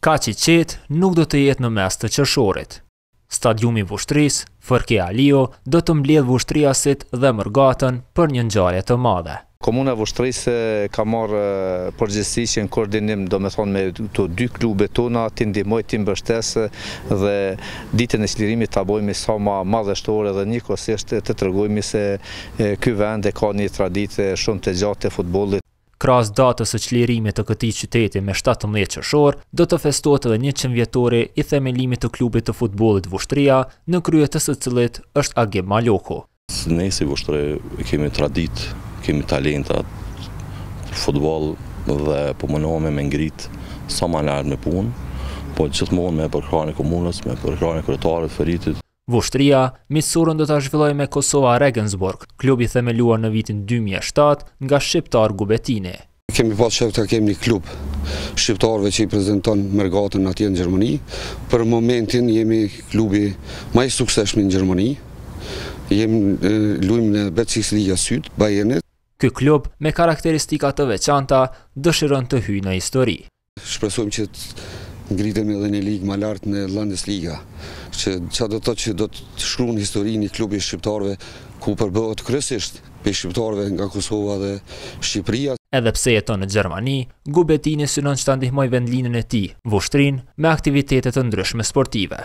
Kaq i qetë nuk do të jetë në mes të qershorit. Stadiumi i Vushtrrisë, Ferki Aliu, do të mbledhë vushtrriasit dhe mërgatën për një ngjarje të madhe. Komuna e Vushtrrisë ka marrë përgjegjësi që në koordinim, domethënë me këto dy klube tona, t'i ndihmojë, t'i mbështesë dhe Ditën e Çlirimit ta bëjmë sa më madhështore dhe njëkohësisht të tregojmë se Ky vend e ka një traditë shumë të gjatë të futbollit. Krahas datës së çlirimit të këtij qyteti më shtatëmbëdhjetë qershor, do të festohet edhe njëqind vjetori i themelimit të klubit të futbollit Vushtrria, në krye të të cilit është Agim Maloku. Ne si Vushtrri kemi traditë, kemi talenta për futboll dhe po munohemi me ngrit sa më lart me punë, po gjithmonë me përkrahjen e komunës, me përkrahjen e kryetarit Feritit. Vushtrria, miqësoren do ta zhvillojë me Kosova Regensburg, klub i themeluar në vitin dy mijë e shtatë nga Shqiptar Gubetini. Kemi pas qejf ta kemi një klub shqiptarëve që i prezanton mërgatën atje në Gjermani. Për momentin jemi klubi më i suksesshëm në Gjermani. Jemi, luajmë në Bezirksliga Süd të Bayernit. Ky klub me karakteristika të veçanta dëshiron të hyjë në histori. Shpresojmë që të ngritemi edhe një ligë më lart në Landesliga, çka do të thotë që do të shkruan historinë një klub i shqiptarëve ku përbëhet kryesisht prej shqiptarëve nga Kosova dhe Shqipëria. Edhe pse jeton në Gjermani, Gubetini synon që ta ndihmojë vendlindjen e tij, Vushtrrinë, me aktivitete të ndryshme sportive.